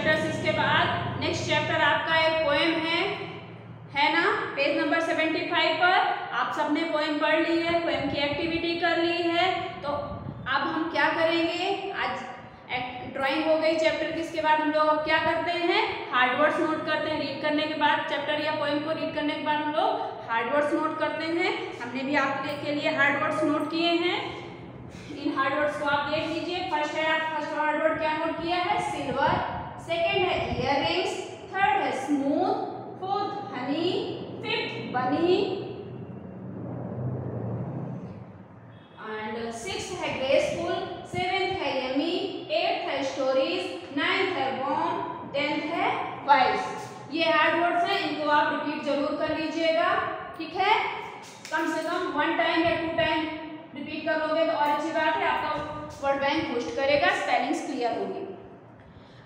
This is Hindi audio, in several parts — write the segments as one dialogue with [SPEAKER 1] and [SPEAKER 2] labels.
[SPEAKER 1] चैप्टर्स इसके बाद नेक्स्ट चैप्टर आपका एक पोएम है। है ना? पेज नंबर सेवेंटी फाइव पर आप सबने पोएम पढ़ ली है पोएम की एक्टिविटी कर ली है। तो अब हम क्या करेंगे? आज ड्राइंग हो गई चैप्टर की, इसके बाद हम लोग अब क्या करते हैं? हार्डवर्ड्स नोट करते हैं। रीड करने के बाद चैप्टर या पोएम को रीड करने के बाद हम लोग हार्डवर्ड्स नोट करते हैं। हमने भी आपके लिए हार्डवर्ड्स नोट किए हैं। इन हार्डवर्ड्स को आप देख लीजिए। फ़र्स्ट है आप फ़र्स्ट हार्डवर्ड क्या नोट किया है? सिल्वर सेकेंड है इयर रिंग्स थर्ड है smooth fourth honey fifth bunny and six है ग्रेसफुल सेवेंथ है यमी एट्थ है स्टोरीज नाइन्थ है बॉम टेंथ है वाइस ये वर्ड्स हैं, इनको आप रिपीट ज़रूर कर लीजिएगा। ठीक है? कम से कम वन टाइम या टू टाइम रिपीट करोगे तो और अच्छी बात है, आपका वर्ड बैंक बूस्ट करेगा स्पेलिंग्स क्लियर होगी।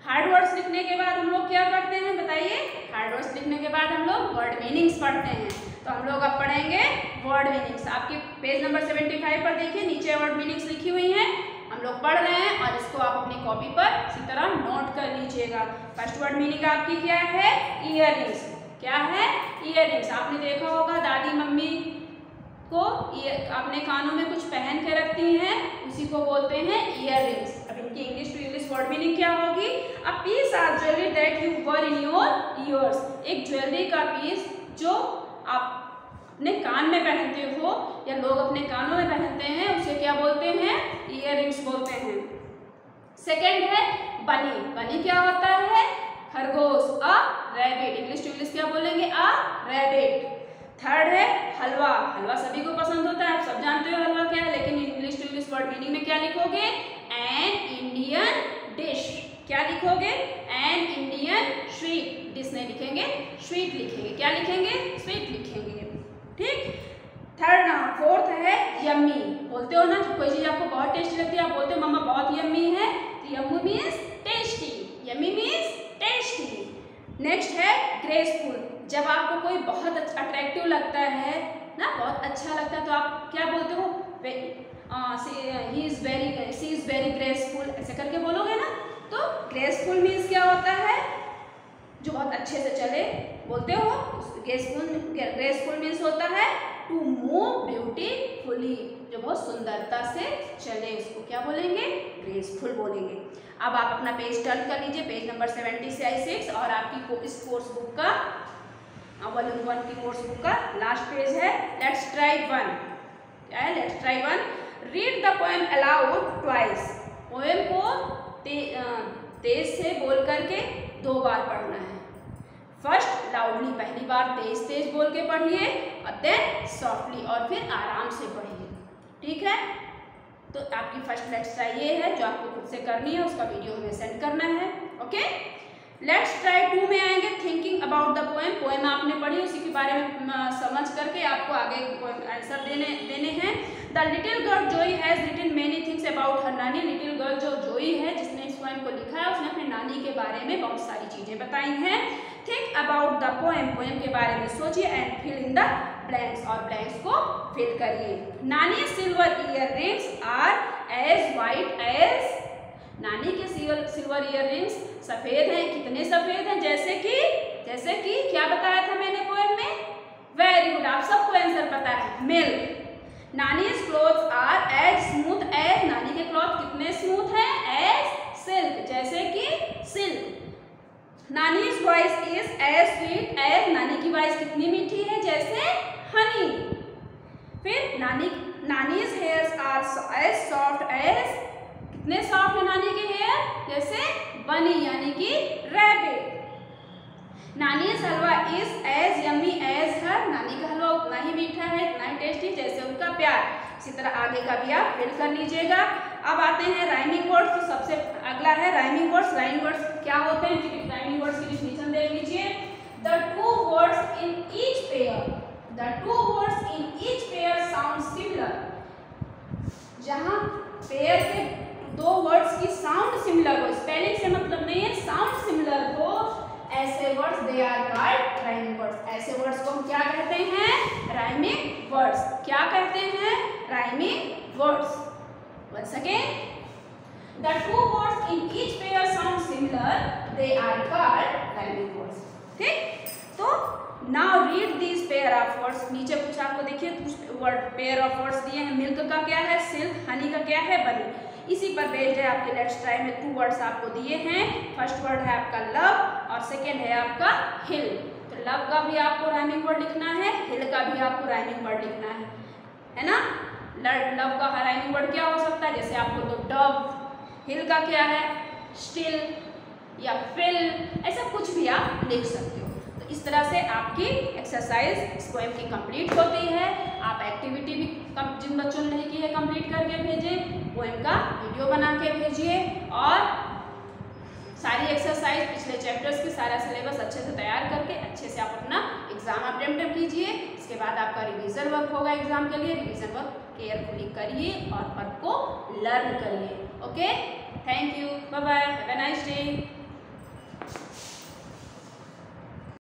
[SPEAKER 1] हार्ड वर्ड्स लिखने के बाद हम लोग क्या करते हैं? बताइए। हार्ड वर्ड्स लिखने के बाद हम लोग वर्ड मीनिंग्स पढ़ते हैं। तो हम लोग अब पढ़ेंगे वर्ड मीनिंग्स आपके पेज नंबर 75 पर देखिए, नीचे वर्ड मीनिंग्स लिखी हुई हैं। हम लोग पढ़ रहे हैं और इसको आप अपनी कॉपी पर इसी तरह नोट कर लीजिएगा। फ़र्स्ट वर्ड मीनिंग आपकी क्या है? इयर क्या है? इयर आपने देखा होगा, दादी मम्मी को अपने कानों में कुछ पहन के रखती हैं, उसी को बोलते हैं इयर अब इनकी इंग्लिश टू वर्ड मीनिंग क्या होगी? A piece or jewellery that you wear in your ears एक ज्वेलरी का पीस जो आप अपने कान में पहनते हो, या लोग अपने कानों में पहनते हैं, उसे क्या बोलते हैं? इयर बोलते हैं। सेकेंड है बनी बनी क्या होता है? खरगोश. A rabbit English to English क्या बोलेंगे? अ रैबिट थर्ड है, हलवा. हलवा सभी को पसंद होता है, आप सब जानते हो हलवा क्या है, लेकिन English to English word meaning में क्या लिखोगे? एन इंडियन डिश क्या लिखोगे? एन इंडियन स्वीट डिश नहीं लिखेंगे स्वीट लिखेंगे. क्या लिखेंगे? स्वीट लिखेंगे. ठीक? थर्ड ना फोर्थ है यम्मी बोलते हो ना कोई चीज़ आपको बहुत टेस्टी लगती है, आप बोलते हो, मम्मा, बहुत यम्मी है. तो yummy means tasty yummy means tasty next है ग्रेसफुल जब आपको कोई बहुत अट्रैक्टिव लगता है, ना, बहुत अच्छा लगता है तो आप क्या बोलते हो? He is very C very graceful ऐसे करके बोलोगे ना तो ग्रेसफुल मीन्स क्या होता है? जो बहुत अच्छे से चले, बोलते हो ग्रेसफुल ग्रेसफुल मीन्स होता है टू मूव ब्यूटीफुली जो बहुत सुंदरता से चले, उसको क्या बोलेंगे? ग्रेसफुल बोलेंगे। अब आप अपना पेज टर्न कर लीजिए पेज नंबर सेवेंटी सिक्स और आपकी इस कोर्स बुक का वॉल्यूम वन की कोर्स बुक का लास्ट पेज है लेट्स ट्राई वन क्या है? Let's try one read the poem aloud twice poem को ते, तेज से बोल करके दो बार पढ़ना है। फ़र्स्ट लाउडली पहली बार तेज तेज बोल के पढ़िए और देन सॉफ्टली और फिर आराम से पढ़िए। ठीक है? तो आपकी फ़र्स्ट लेट्स ट्राई ये है जो आपको खुद से करनी है उसका वीडियो हमें सेंड करना है। ओके लेट्स ट्राई टू में आएँगे thinking about the poem poem आपने पढ़ी उसी के बारे में समझ करके आपको आगे आंसर देने देने हैं। The little girl Joey has written many things about her nani little girl जो जोई है, जिसने इस पोएम को लिखा है, उसने अपने नानी के बारे में बहुत सारी चीज़ें बताई हैं। Think about the poem poem के बारे में सोचिए and fill in the blanks और ब्लैंक्स को फिल करिए। Nani silver earrings are as white as नानी के सिल्वर ईयर रिंग्स सफ़ेद हैं, कितने सफ़ेद हैं? जैसे कि जैसे कि क्या बताया था मैंने पोएम में? वेरी गुड आप सबको आंसर पता है milk nani cloth are as smooth as नानी के क्लॉथ कितने स्मूथ हैं? एज सिल्क जैसे कि silk nani voice is as sweet as नानी की वॉइस कितनी मीठी है? जैसे हनी फिर nani nani's hairs are as soft as कितने सॉफ्ट है नानी के हेयर जैसे बनी यानी कि रैबिट नानी हलवा इज़ एज हर नानी का हलवा उतना ही मीठा है इतना ही टेस्टी जैसे उनका प्यार इसी तरह आगे का भी आप फिल कर लीजिएगा। अब आते हैं राइमिंग वर्ड्स तो सबसे अगला है राइमिंग वर्ड्स राइमिंग वर्ड्स क्या होते हैं? राइमिंग वर्ड्स की डिफिनेशन देख लीजिए। The two words in each pair the two words in each pair sound similar जहाँ पेयर के दो वर्ड्स की साउंड सिमिलर हो स्पेलिंग से मतलब नहीं है साउंड सिमिलर हो, ऐसे words they are called rhyming words ऐसे वर्ड्स को हम क्या कहते हैं? Rhyming words rhyming words one second The two words in each pair sound similar. They are called rhyming words. ठीक? तो now read these pair of words. नीचे कुछ आपको देखिए, कुछ वर्ड पेयर ऑफ़ वर्ड्स दिए हैं। मिल्क का क्या है? सिल्क हनी का क्या है? बनी इसी पर बेस्ड है आपके लेट्स ट्राई में टू वर्ड्स आपको दिए हैं। फ़र्स्ट वर्ड है आपका लव और सेकेंड है आपका हिल तो लव का भी आपको राइमिंग वर्ड लिखना है हिल का भी आपको राइमिंग वर्ड लिखना है। है ना? लव का हराइनिंग वर्ड क्या हो सकता है, जैसे आपको तो डब हिल का क्या है, स्टिल या फिल, ऐसा कुछ भी आप लिख सकते हो। तो इस तरह से आपकी एक्सरसाइज स्वयं की कंप्लीट होती है। आप एक्टिविटी भी जिन बच्चों ने नहीं की है कंप्लीट करके भेजें, वो इनका वीडियो बना के भेजिए। और सारी एक्सरसाइज पिछले चैप्टर्स की सारा सिलेबस अच्छे से तैयार करके, अच्छे से आप अपना एग्ज़ाम अटेम्प्ट कीजिए। इसके बाद आपका रिविजन वर्क होगा एग्ज़ाम के लिए। रिविजन वर्क केयरफुली करिए और पद को लर्न करिए। Okay thank you bye bye nice day